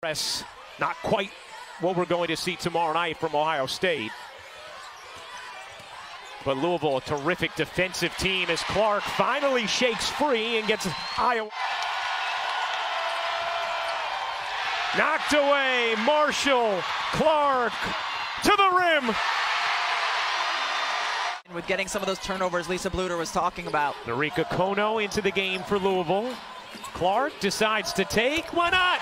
Press not quite what we're going to see tomorrow night from Ohio State. But Louisville, a terrific defensive team as Clark finally shakes free and gets Iowa. Knocked away, Marshall, Clark to the rim. With getting some of those turnovers Lisa Bluder was talking about. Norika Konno into the game for Louisville. Clark decides to take. Why not?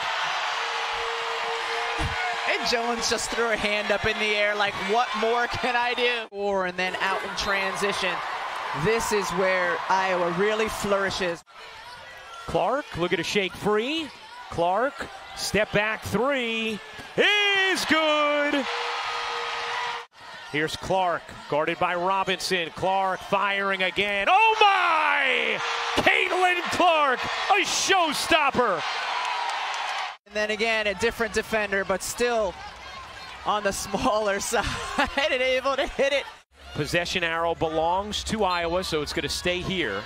Jones just threw her hand up in the air like, what more can I do? Or and then out in transition. This is where Iowa really flourishes. Clark, look at a shake free. Clark, step back three is good. Here's Clark, guarded by Robinson. Clark firing again. Oh my! Caitlin Clark, a showstopper. And then again, a different defender, but still on the smaller side and able to hit it. Possession arrow belongs to Iowa, so it's going to stay here.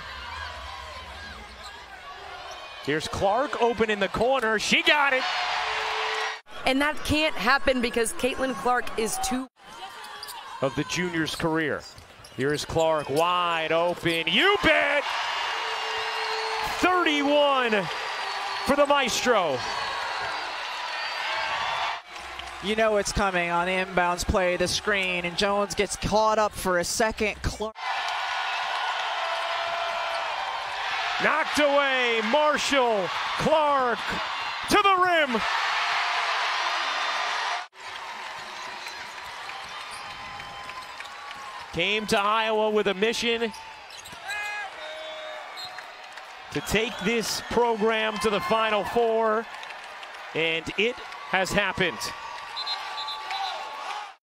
Here's Clark open in the corner. She got it. And that can't happen because Caitlin Clark is too. Of the junior's career. Here's Clark wide open. You bet. 31 for the Maestro. You know it's coming on inbounds play, the screen, and Jones gets caught up for a second. Clark Knocked away, Marshall, Clark to the rim. Came to Iowa with a mission to take this program to the Final Four, and it has happened.